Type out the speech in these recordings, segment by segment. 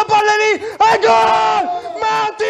I got goal! Mountain!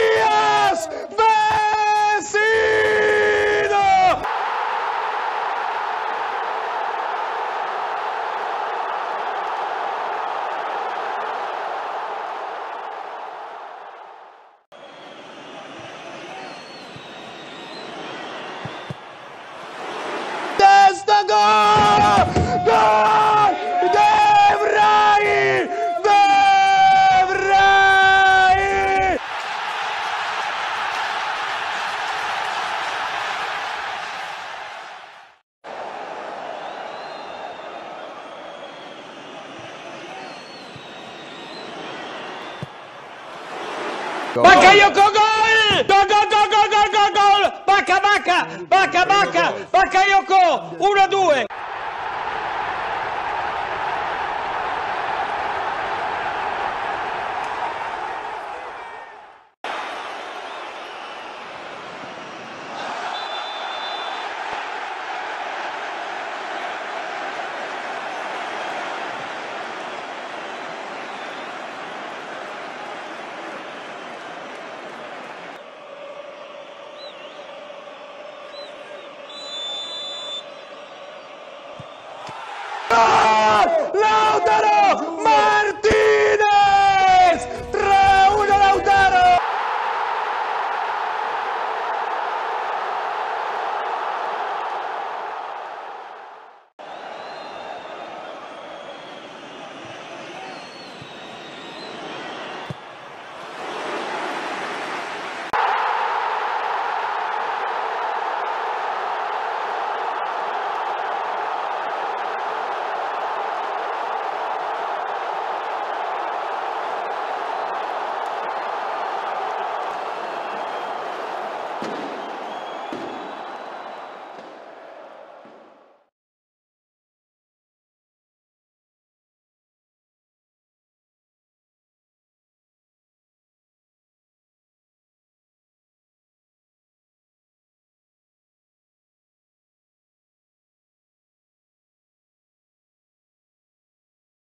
Bakayoko gol! Gol gol gol gol gol gol gol! Bacca Bacca! Bacca Bacca! Bakayoko 1-2!